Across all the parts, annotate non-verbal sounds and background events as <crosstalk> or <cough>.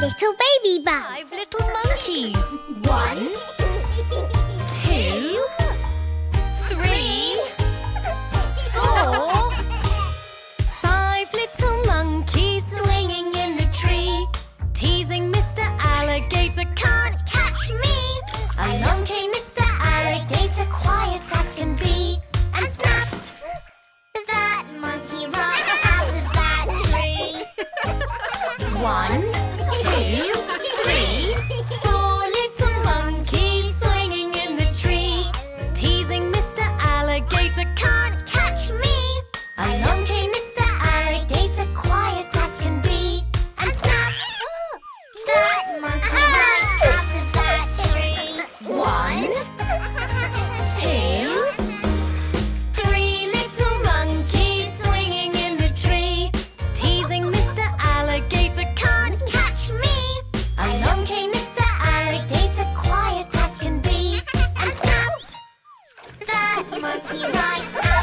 Little Baby Bum. Five little monkeys. One. Monkey Ride.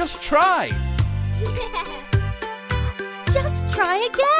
Just try. Yeah. <laughs> Just try again.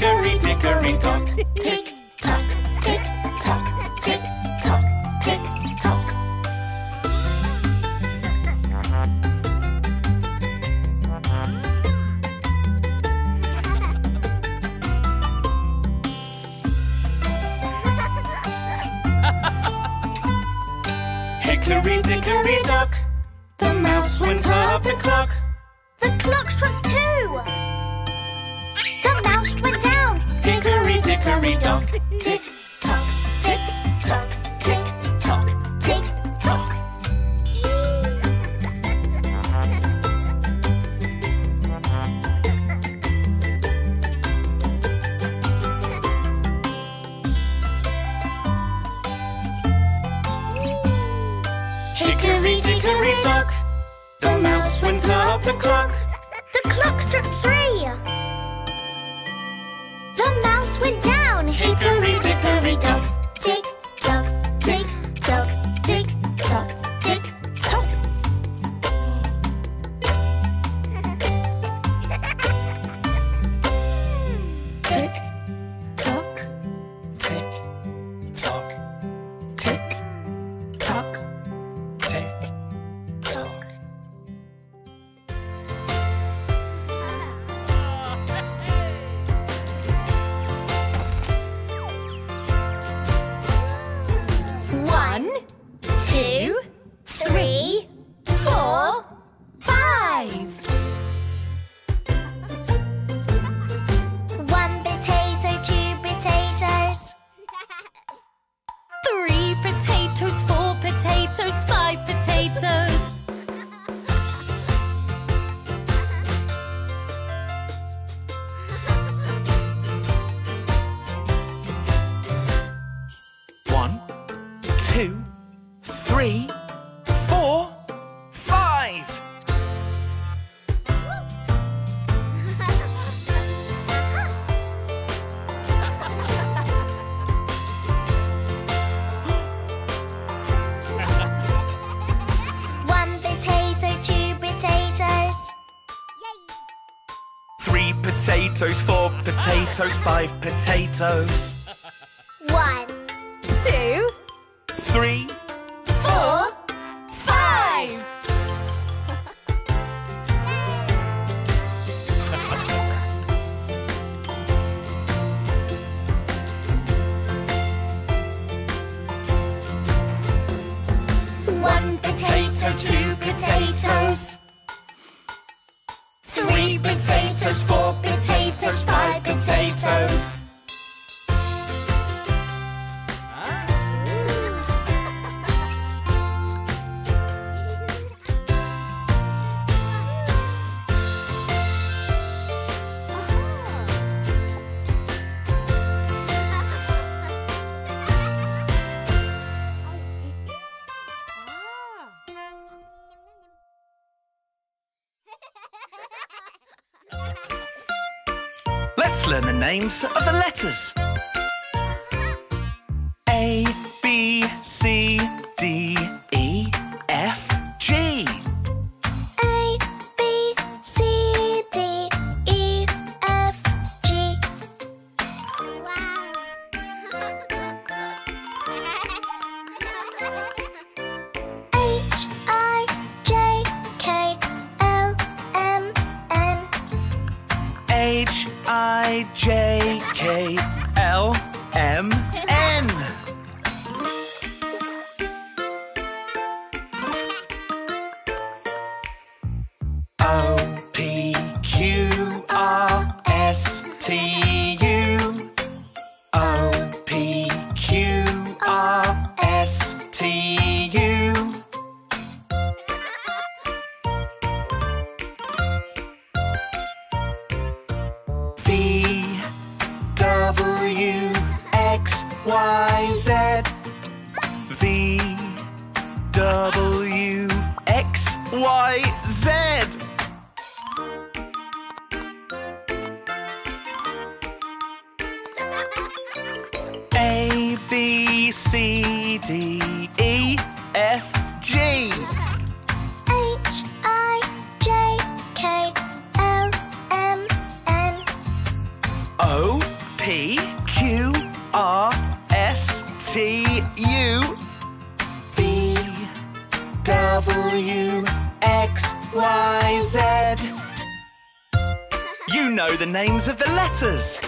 Hickory dickory dock. Tick tock, tick tock, tick tock, tick tock. Hickory dickory dock. The mouse went up the clock. Stop the clock. The clock struck three. The potatoes, four potatoes, five potatoes. One, two, three, potatoes, four potatoes, five potatoes. One, Two, Three, four, five. one potato, two potatoes. three potatoes, four Let's learn the names of the letters. A, B, C, D, E, F, G. A, B, C, D, E, F, G. H, <laughs> I, Y Z V W X Y Z A B C D E F G H, I, J, K, L, M, N. O P Q R T U V W X Y Z. You know the names of the letters.